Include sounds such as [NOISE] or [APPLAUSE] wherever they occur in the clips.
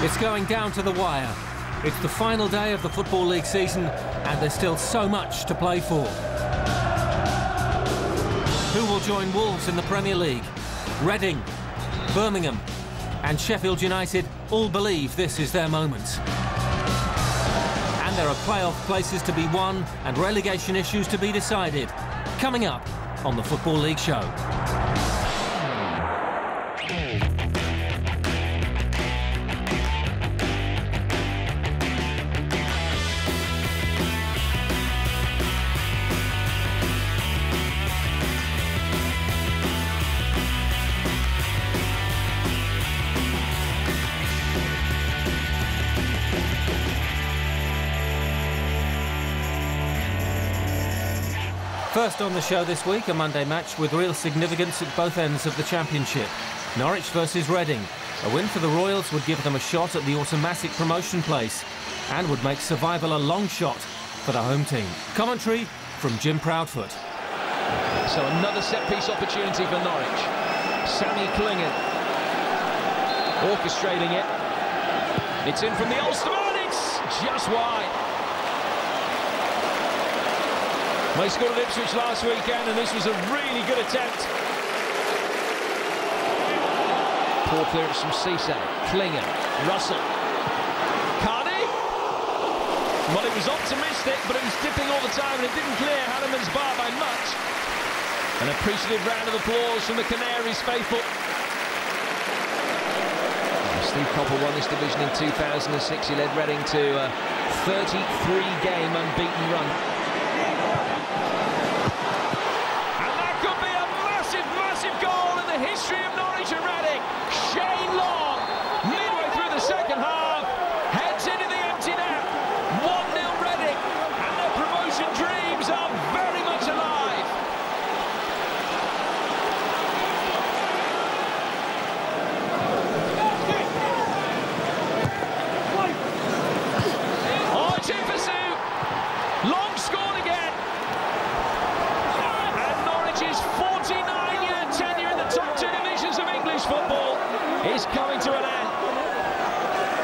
It's going down to the wire. It's the final day of the Football League season and there's still so much to play for. Who will join Wolves in the Premier League? Reading, Birmingham and Sheffield United all believe this is their moment. And there are playoff places to be won and relegation issues to be decided. Coming up on the Football League show. First on the show this week, a Monday match with real significance at both ends of the Championship. Norwich versus Reading. A win for the Royals would give them a shot at the automatic promotion place and would make survival a long shot for the home team. Commentary from Jim Proudfoot. So another set-piece opportunity for Norwich. Sammy Clingan orchestrating it. It's in from the Ulster, it's just wide. They scored at Ipswich last weekend, and this was a really good attempt. Poor clearance from Cisse, Clingan, Russell. Carney? Well, it was optimistic, but it was dipping all the time, and it didn't clear Hahnemann's bar by much. An appreciative round of applause from the Canaries faithful. Steve Coppell won this division in 2006. He led Reading to a 33-game unbeaten run.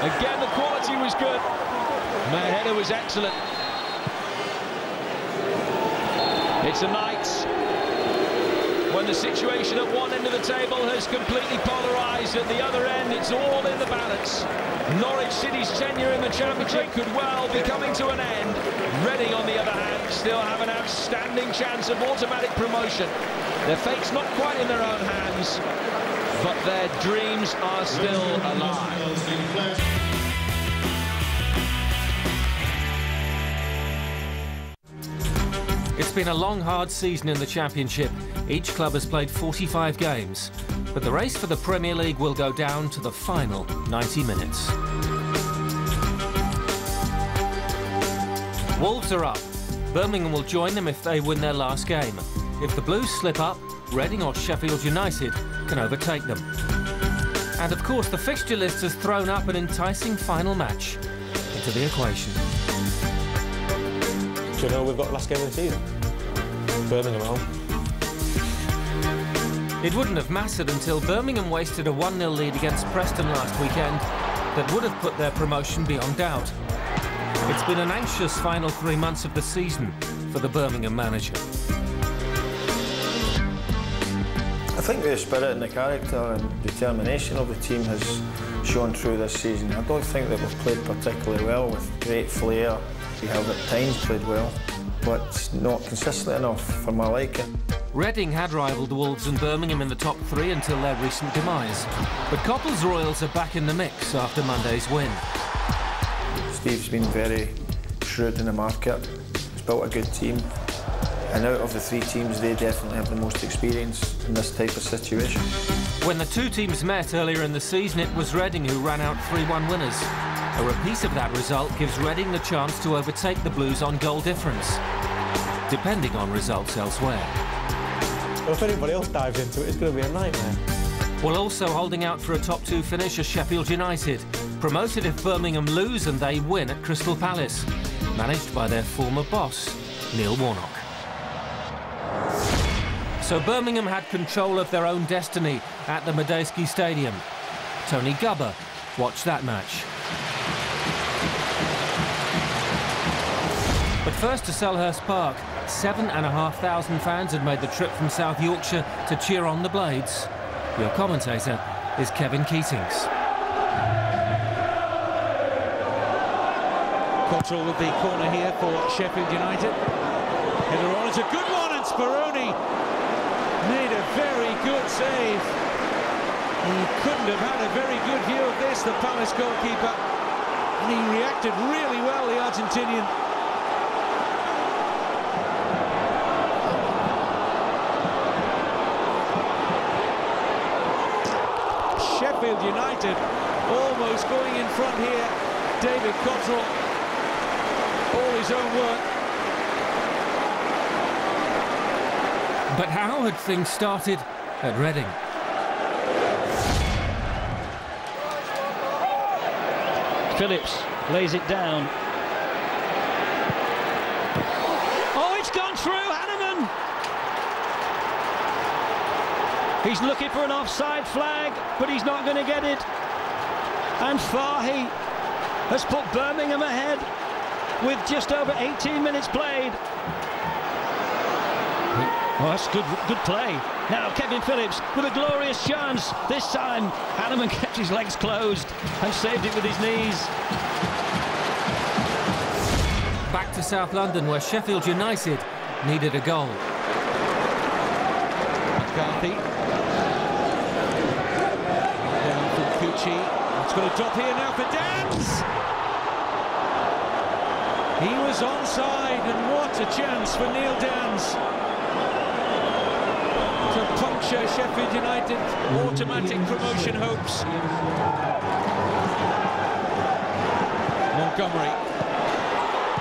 Again, the quality was good. Header was excellent. It's a night when the situation at one end of the table has completely polarised. At the other end, it's all in the balance. Norwich City's tenure in the Championship could well be coming to an end. Reading, on the other hand, still have an outstanding chance of automatic promotion. Their fate's not quite in their own hands, but their dreams are still alive. It's been a long, hard season in the Championship. Each club has played 45 games. But the race for the Premier League will go down to the final 90 minutes. Wolves are up. Birmingham will join them if they win their last game. If the Blues slip up, Reading or Sheffield United can overtake them. And of course, the fixture list has thrown up an enticing final match into the equation. Do you know we've got last game of the season? Birmingham home. It wouldn't have mattered until Birmingham wasted a 1-0 lead against Preston last weekend that would have put their promotion beyond doubt. It's been an anxious final three months of the season for the Birmingham manager. Think the spirit and the character and determination of the team has shown through this season. I don't think that we've played particularly well with great flair. We have at times played well, but not consistently enough for my liking. Reading had rivalled Wolves and Birmingham in the top three until their recent demise. But Coppell's Royals are back in the mix after Monday's win. Steve's been very shrewd in the market. He's built a good team. And out of the three teams, they definitely have the most experience in this type of situation. When the two teams met earlier in the season, it was Reading who ran out 3-1 winners. A repeat of that result gives Reading the chance to overtake the Blues on goal difference, depending on results elsewhere. Well, if anybody else dives into it, it's going to be a nightmare. While also holding out for a top two finish are Sheffield United, promoted if Birmingham lose and they win at Crystal Palace, managed by their former boss, Neil Warnock. So Birmingham had control of their own destiny at the Madejski Stadium. Tony Gubba watch that match. But first to Selhurst Park, seven and a half thousand fans had made the trip from South Yorkshire to cheer on the Blades. Your commentator is Kevin Keatings. Cotterill with the corner here for Sheffield United. Header on, it's a good one, and very good save. He couldn't have had a very good view of this, the Palace goalkeeper. And he reacted really well, the Argentinian. Sheffield United almost going in front here. David Cotterill, all his own work. But how had things started at Reading? Phillips lays it down. Oh, it's gone through, Hahnemann! He's looking for an offside flag, but he's not going to get it. And Fahey has put Birmingham ahead with just over 18 minutes played. Oh, that's good, good play. Now Kevin Phillips with a glorious chance. This time, Hahnemann kept his legs closed and saved it with his knees. Back to South London, where Sheffield United needed a goal. McCarthy. Down from Cucci. It's got a drop here now for Danns. He was onside, and what a chance for Neil Danns to puncture Sheffield United automatic promotion hopes. Montgomery.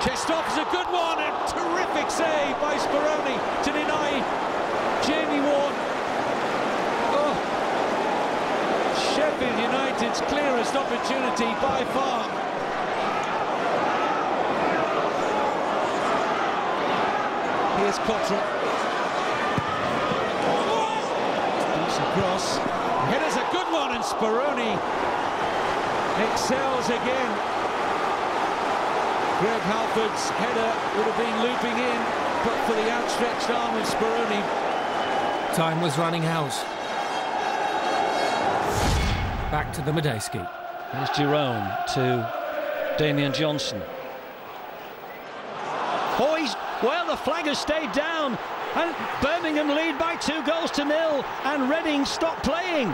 Chest off is a good one, a terrific save by Speroni to deny Jamie Ward. Oh, Sheffield United's clearest opportunity by far. Here's Cotterill. Beats across. Header's a good one, and Speroni excels again. Greg Halford's header would have been looping in, but for the outstretched arm of Speroni. Time was running out. Back to the Madejski. There's Jerome to Damien Johnson. Oh, he's well. The flag has stayed down, and Birmingham lead by two goals to nil, and Reading stop playing.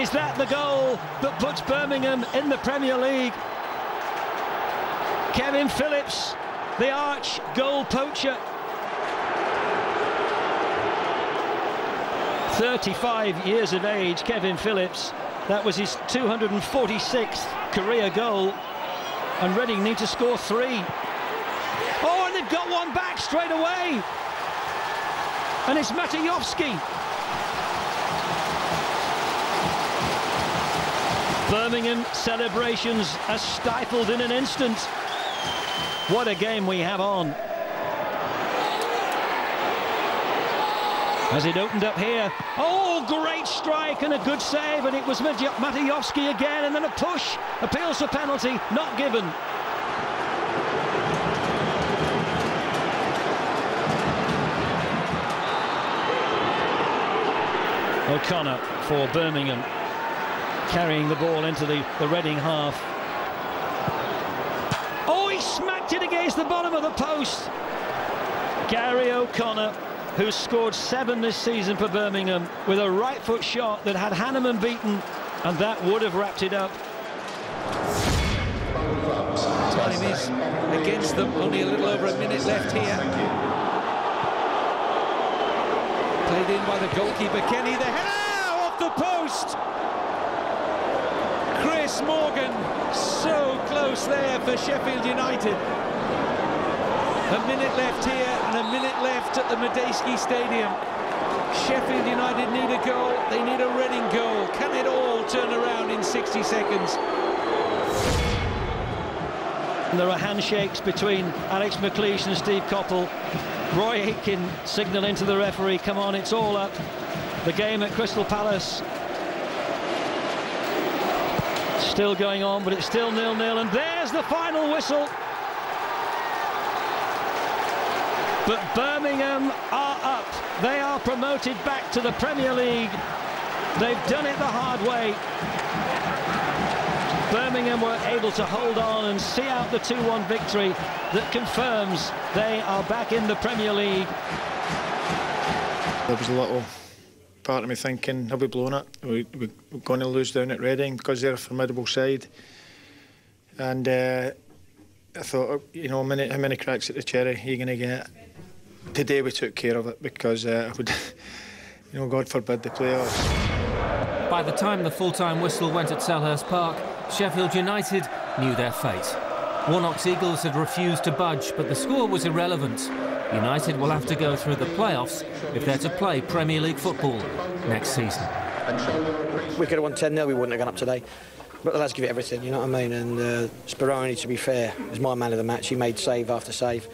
Is that the goal that puts Birmingham in the Premier League? Kevin Phillips, the arch goal poacher. 35 years of age, Kevin Phillips. That was his 246th career goal. And Reading need to score three. Oh, and they've got one back straight away. And it's Matejovsky. Birmingham celebrations are stifled in an instant. What a game we have on. As it opened up here. Oh, great strike and a good save, and it was Matejovsky again, and then a push. Appeals for penalty, not given. O'Connor for Birmingham, carrying the ball into the, the Reading half. Oh, he smacked it against the bottom of the post. Gary O'Connor who scored seven this season for Birmingham with a right foot shot that had Hahnemann beaten and that would have wrapped it up. Time is against them, only a little over a minute left here. Played in by the goalkeeper Kenny, the header off the post! Chris Morgan, so close there for Sheffield United. A minute left here and a minute left at the Madejski Stadium. Sheffield United need a goal, they need a Reading goal. Can it all turn around in 60 seconds? There are handshakes between Alex McLeish and Steve Coppell. Roy Aitken signalling to the referee, come on, it's all up. The game at Crystal Palace Still going on, but it's still nil-nil, and there's the final whistle. But Birmingham are up. They are promoted back to the Premier League. They've done it the hard way. Birmingham were able to hold on and see out the 2-1 victory that confirms they are back in the Premier League. There was a little part of me thinking, have we blown it? We, we, are going to lose down at Reading because they're a formidable side. And uh, I thought, you know, how many, how many cracks at the cherry are you going to get? Today we took care of it because uh, I [LAUGHS] would, you know, God forbid the playoffs. By the time the full-time whistle went at Selhurst Park, Sheffield United knew their fate. Warnock's Eagles had refused to budge, but the score was irrelevant. United will have to go through the playoffs if they're to play Premier League football next season. We could have won 10-0, we wouldn't have gone up today. But the lads give it everything, you know what I mean? And uh, Speroni, to be fair, is my man of the match. He made save after save.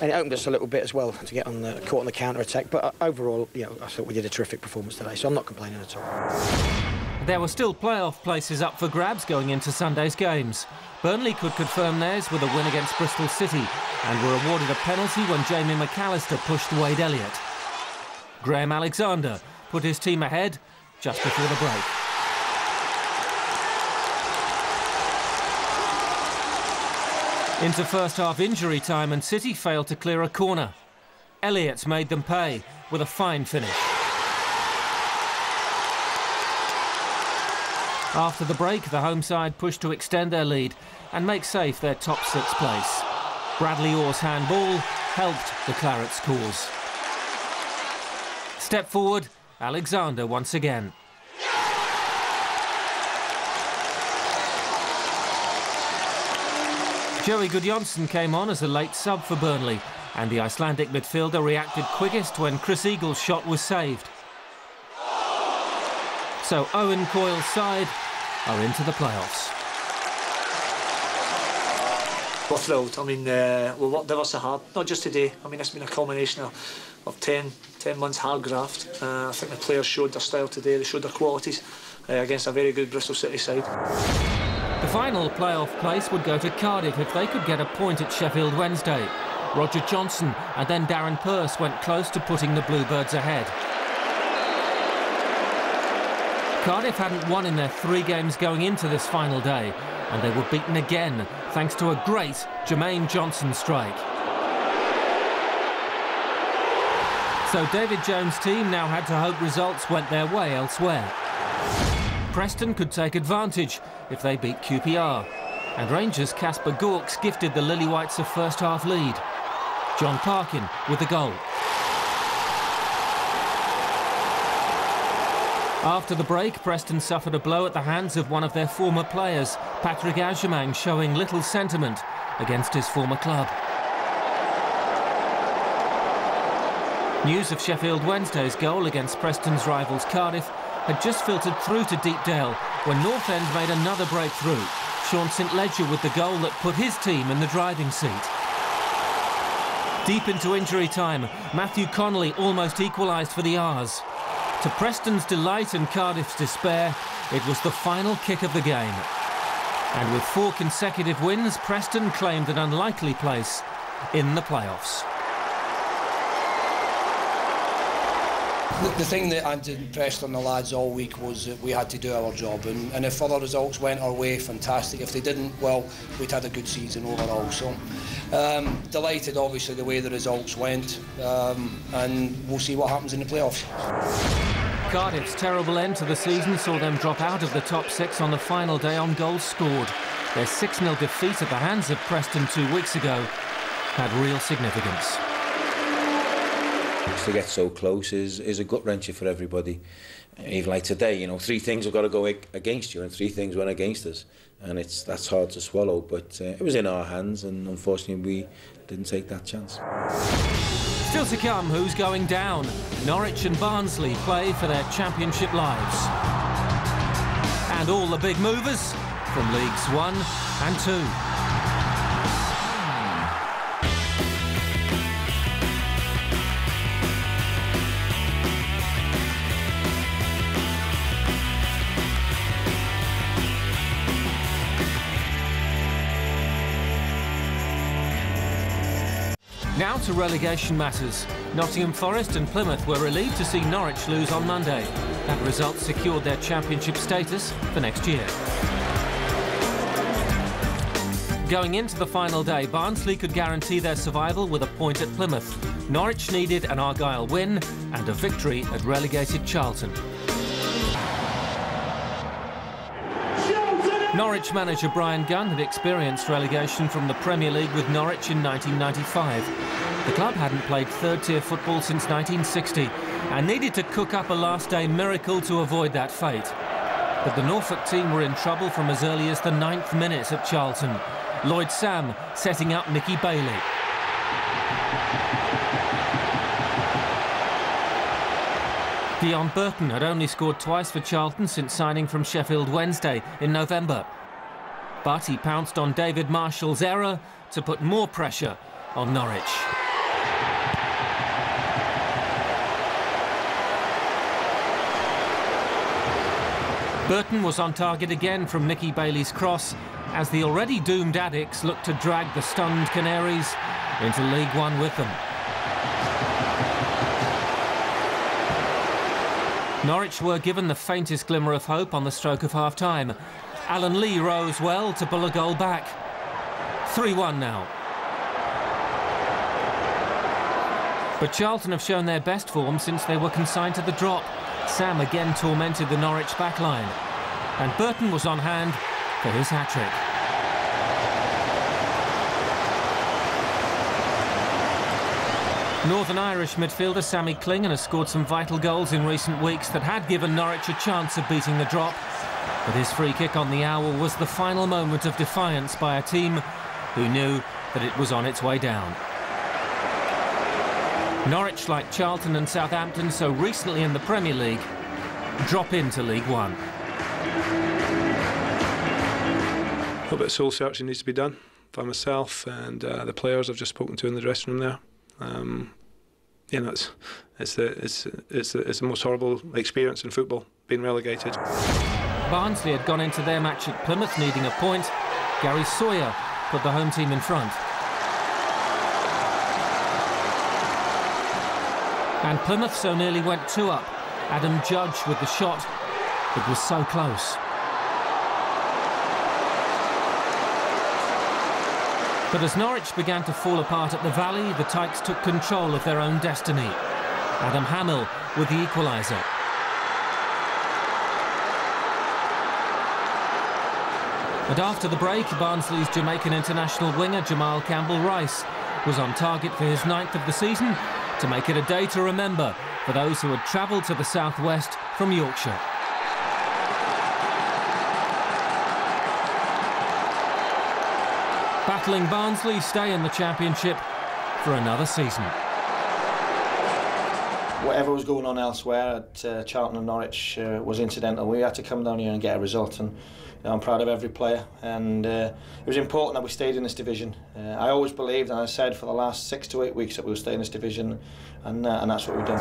And it opened us a little bit as well to get on the caught on the counter attack. But uh, overall, you know, I thought we did a terrific performance today, so I'm not complaining at all. There were still playoff places up for grabs going into Sunday's games. Burnley could confirm theirs with a win against Bristol City and were awarded a penalty when Jamie McAllister pushed Wade Elliott. Graham Alexander put his team ahead just before the break. Into first half injury time and City failed to clear a corner. Elliott made them pay with a fine finish. After the break, the home side pushed to extend their lead and make safe their top six place. Bradley Orr's handball helped the Clarets' cause. Step forward, Alexander once again. Joey Gudjonsson came on as a late sub for Burnley, and the Icelandic midfielder reacted quickest when Chris Eagle's shot was saved. So Owen Coyle's side are into the playoffs. We're thrilled. I mean, uh, we worked ever so hard, not just today. I mean, it's been a culmination of, of 10, 10 months hard graft. Uh, I think the players showed their style today, they showed their qualities uh, against a very good Bristol City side. The final playoff place would go to Cardiff if they could get a point at Sheffield Wednesday. Roger Johnson and then Darren Purse went close to putting the Bluebirds ahead. Cardiff hadn't won in their three games going into this final day, and they were beaten again thanks to a great Jermaine Johnson strike. So David Jones' team now had to hope results went their way elsewhere. Preston could take advantage if they beat QPR, and Rangers' Kaspars Gorkšs gifted the Lily-Whites a first-half lead. Jon Parkin with the goal. After the break, Preston suffered a blow at the hands of one of their former players, Patrick Agyemang, showing little sentiment against his former club. News of Sheffield Wednesday's goal against Preston's rivals Cardiff had just filtered through to Deepdale when North End made another breakthrough. Sean St Ledger with the goal that put his team in the driving seat. Deep into injury time, Matthew Connolly almost equalised for the R's. To Preston's delight and Cardiff's despair, it was the final kick of the game. And with four consecutive wins, Preston claimed an unlikely place in the playoffs. The, thing that I impressed on the lads all week was that we had to do our job, and, and if other results went our way, fantastic. If they didn't, well, we'd had a good season overall. So, um, delighted, obviously, the way the results went, um, and we'll see what happens in the playoffs. Cardiff's terrible end to the season saw them drop out of the top six on the final day on goals scored. Their 6-0 defeat at the hands of Preston two weeks ago had real significance to get so close is, is a gut wrencher for everybody. Even like today, you know, three things have got to go against you and three things went against us. And it's that's hard to swallow, but uh, it was in our hands and unfortunately we didn't take that chance. Still to come, who's going down? Norwich and Barnsley play for their championship lives. And all the big movers from Leagues 1 and 2. To relegation matters. Nottingham Forest and Plymouth were relieved to see Norwich lose on Monday. That result secured their championship status for next year. Going into the final day, Barnsley could guarantee their survival with a point at Plymouth. Norwich needed an Argyle win and a victory at relegated Charlton. Norwich manager Bryan Gunn had experienced relegation from the Premier League with Norwich in 1995. The club hadn't played third-tier football since 1960 and needed to cook up a last-day miracle to avoid that fate. But the Norfolk team were in trouble from as early as the ninth minute at Charlton. Lloyd Sam setting up Nicky Bailey. Deon Burton had only scored twice for Charlton since signing from Sheffield Wednesday in November. But he pounced on David Marshall's error to put more pressure on Norwich. Burton was on target again from Nicky Bailey's cross as the already doomed Addicks looked to drag the stunned Canaries into League One with them. Norwich were given the faintest glimmer of hope on the stroke of half-time. Alan Lee rose well to pull a goal back. 3-1 now. But Charlton have shown their best form since they were consigned to the drop. Sam again tormented the Norwich backline. And Burton was on hand for his hat-trick. Northern Irish midfielder Sammy Clingan has scored some vital goals in recent weeks that had given Norwich a chance of beating the drop. But his free kick on the hour was the final moment of defiance by a team who knew that it was on its way down. Norwich, like Charlton and Southampton so recently in the Premier League, drop into League One. A little bit of soul searching needs to be done by myself and uh, the players I've just spoken to in the dressing room there. Um, you know, it's it's the it's it's the, it's the most horrible experience in football, being relegated. Barnsley had gone into their match at Plymouth needing a point. Gary Sawyer put the home team in front. And Plymouth so nearly went two up. Adam Judge with the shot. It was so close. But as Norwich began to fall apart at the Valley, the Tykes took control of their own destiny. Adam Hammill with the equaliser. And after the break, Barnsley's Jamaican international winger Jamal Campbell-Ryce was on target for his ninth of the season to make it a day to remember for those who had travelled to the southwest from Yorkshire. Battling Barnsley stay in the Championship for another season. Whatever was going on elsewhere at uh, Charlton and Norwich uh, was incidental. We had to come down here and get a result, and know, I'm proud of every player. And uh, it was important that we stayed in this division. Uh, I always believed, and I said for the last six to eight weeks, that we would stay in this division, and, uh, and that's what we've done.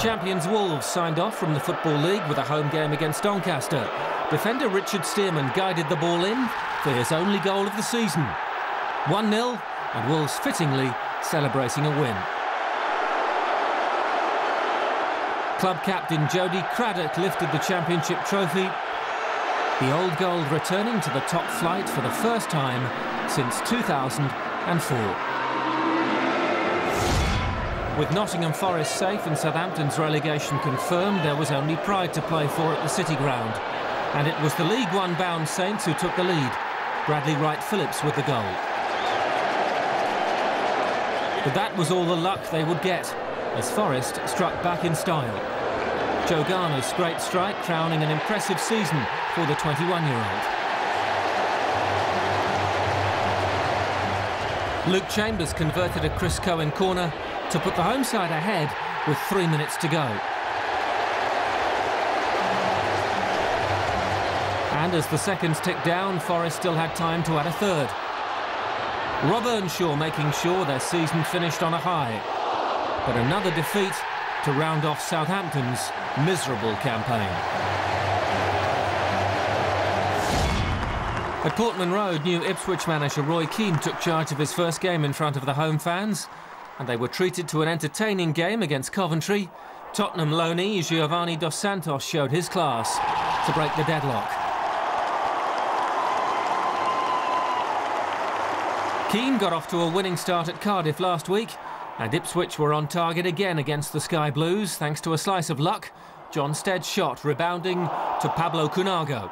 Champions Wolves signed off from the Football League with a home game against Doncaster. Defender Richard Stearman guided the ball in for his only goal of the season. 1-0 and Wolves fittingly celebrating a win. Club captain Jody Craddock lifted the championship trophy. The old gold returning to the top flight for the first time since 2004. With Nottingham Forest safe and Southampton's relegation confirmed, there was only pride to play for at the City Ground. And it was the League One bound Saints who took the lead. Bradley Wright Phillips with the goal. But that was all the luck they would get, as Forest struck back in style. Joe Garner's great strike crowning an impressive season for the 21-year-old. Luke Chambers converted a Chris Cohen corner to put the home side ahead with three minutes to go. And as the seconds ticked down, Forest still had time to add a third. Rob Earnshaw making sure their season finished on a high. But another defeat to round off Southampton's miserable campaign. At Portman Road, new Ipswich manager Roy Keane took charge of his first game in front of the home fans, and they were treated to an entertaining game against Coventry. Tottenham loanee Giovanni Dos Santos showed his class to break the deadlock. Keane got off to a winning start at Cardiff last week, and Ipswich were on target again against the Sky Blues thanks to a slice of luck. Jon Stead's shot rebounding to Pablo Counago.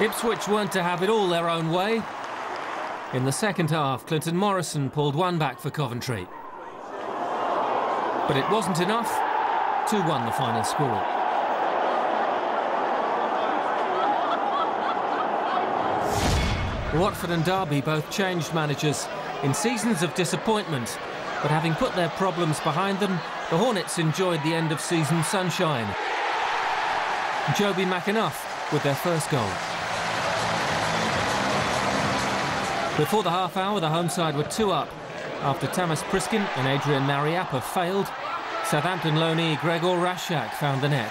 Ipswich weren't to have it all their own way. In the second half, Clinton Morrison pulled one back for Coventry. But it wasn't enough. 2-1 the final score. Watford and Derby both changed managers in seasons of disappointment, but having put their problems behind them, the Hornets enjoyed the end of season sunshine. Jobi McAnuff with their first goal. Before the half hour, the home side were two up. After Thomas Priskin and Adrian Mariappa failed, Southampton loanee Grzegorz Rasiak found the net.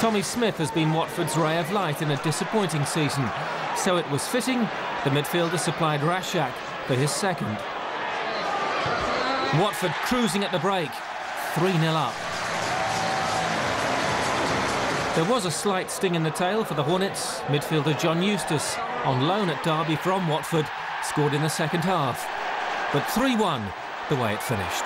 Tommy Smith has been Watford's ray of light in a disappointing season, so it was fitting the midfielder supplied Rasiak for his second. Watford cruising at the break, 3-0 up. There was a slight sting in the tail for the Hornets. Midfielder John Eustace, on loan at Derby from Watford, scored in the second half. But 3-1, the way it finished.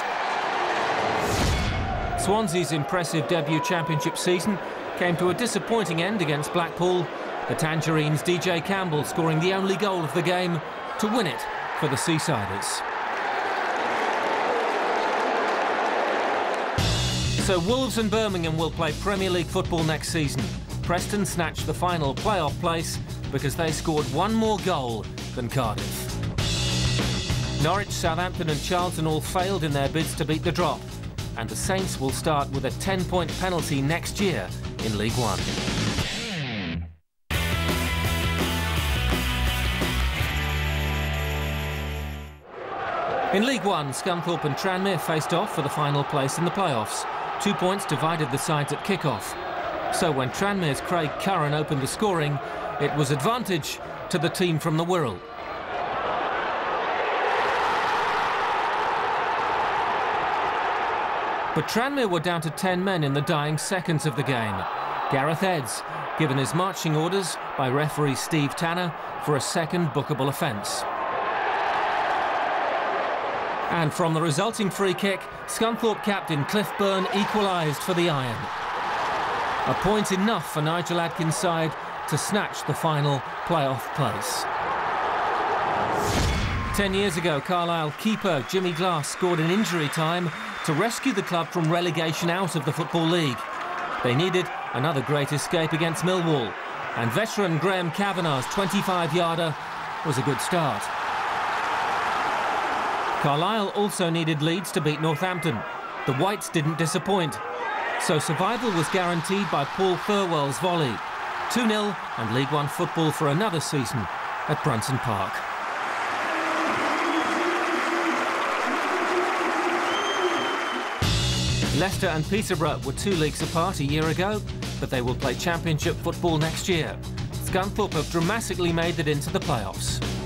Swansea's impressive debut championship season came to a disappointing end against Blackpool. The Tangerines' DJ Campbell scoring the only goal of the game to win it for the Seasiders. So Wolves and Birmingham will play Premier League football next season. Preston snatched the final playoff place because they scored one more goal than Cardiff. Norwich, Southampton and Charlton all failed in their bids to beat the drop. And the Saints will start with a 10-point penalty next year in League One. In League One, Scunthorpe and Tranmere faced off for the final place in the playoffs. Two points divided the sides at kick-off. So when Tranmere's Craig Curran opened the scoring, it was advantage to the team from the Wirral. But Tranmere were down to 10 men in the dying seconds of the game. Gareth Edds, given his marching orders by referee Steve Tanner for a second bookable offence. And from the resulting free kick, Scunthorpe captain Cliff Byrne equalised for the Iron. A point enough for Nigel Adkins' side to snatch the final playoff place. Ten years ago, Carlisle keeper Jimmy Glass scored in injury time to rescue the club from relegation out of the Football League. They needed another great escape against Millwall, and veteran Graham Kavanagh's 25-yarder was a good start. Carlisle also needed Leeds to beat Northampton. The Whites didn't disappoint. So survival was guaranteed by Paul Thirlwell's volley. 2-0 and League One football for another season at Brunton Park. Leicester and Peterborough were two leagues apart a year ago, but they will play championship football next year. Scunthorpe have dramatically made it into the playoffs.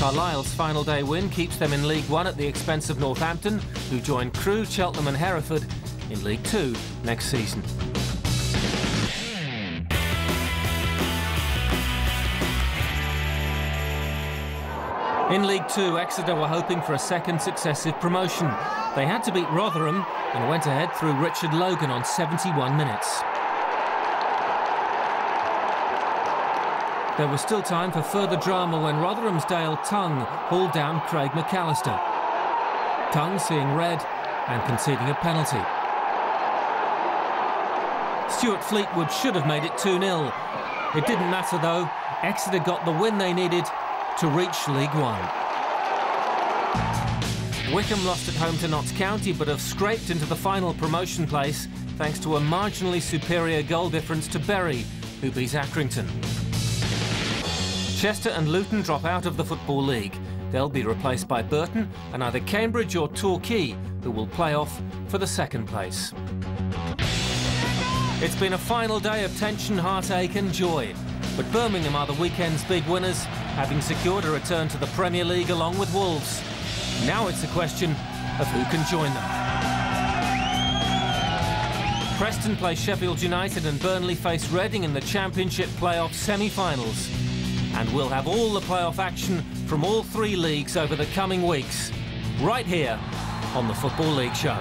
Carlisle's final day win keeps them in League One at the expense of Northampton, who join Crewe, Cheltenham and Hereford in League Two next season. In League Two, Exeter were hoping for a second successive promotion. They had to beat Rotherham and went ahead through Richard Logan on 71 minutes. There was still time for further drama when Rotherham's Dale Tonge hauled down Craig McAllister. Tonge seeing red and conceding a penalty. Stuart Fleetwood should have made it 2-0. It didn't matter though, Exeter got the win they needed to reach League One. Wycombe lost at home to Notts County but have scraped into the final promotion place thanks to a marginally superior goal difference to Bury, who beat Accrington. Chester and Luton drop out of the Football League. They'll be replaced by Burton and either Cambridge or Torquay, who will play off for the second place. It's been a final day of tension, heartache and joy. But Birmingham are the weekend's big winners, having secured a return to the Premier League along with Wolves. Now it's a question of who can join them. Preston play Sheffield United and Burnley face Reading in the Championship playoff semi-finals. And we'll have all the playoff action from all three leagues over the coming weeks, right here on the Football League Show.